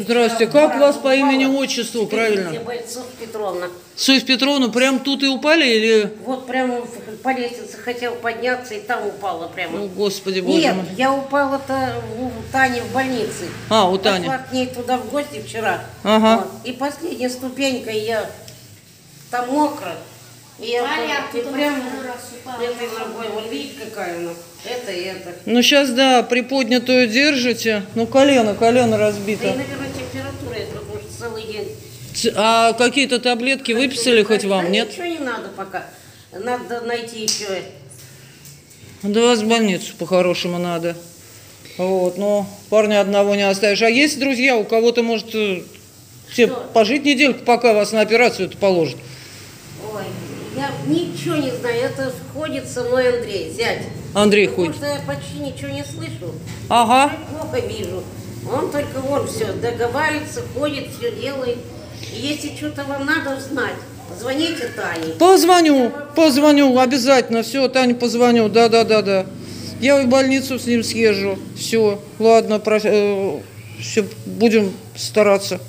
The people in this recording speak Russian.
Здравствуйте. Как вас по имени, отчеству, правильно? Бойцов Петровна. Софья Петровна, прям тут и упали или... Вот прямо по лестнице хотел подняться и там упала прямо. Ну, господи, боже Нет, мой. я упала-то у Тани в больнице. А, у Тани. Пошла к ней туда в гости вчера. Ага. Вот. И последняя ступенька, я там мокро. И я Валя, и потом прям второй раз упала. этой ногой, вон видите, какая она, это и это. Ну, сейчас, да, приподнятую держите. Ну, колено, колено Да и, разбито. наверное, температура, это что целый день. А какие-то таблетки выписали хоть вам, Да нет? Ничего не надо пока. Надо найти еще. Да вас в больницу по-хорошему надо. Вот, но парня одного не оставишь. А есть друзья, у кого-то, может, э, все Что? пожить недельку, пока вас на операцию это положат? Я ничего не знаю. Это ходит со мной Андрей, зять. Андрей Потому ходит. что я почти ничего не слышу. Ага. Плохо вижу. Он только он все договаривается, ходит, все делает. И если что-то вам надо знать, звоните Тане. Позвоню, позвоню, обязательно. Все, Таня, позвоню. Да, да, да, да. Я в больницу с ним съезжу. Все, ладно, все, будем стараться.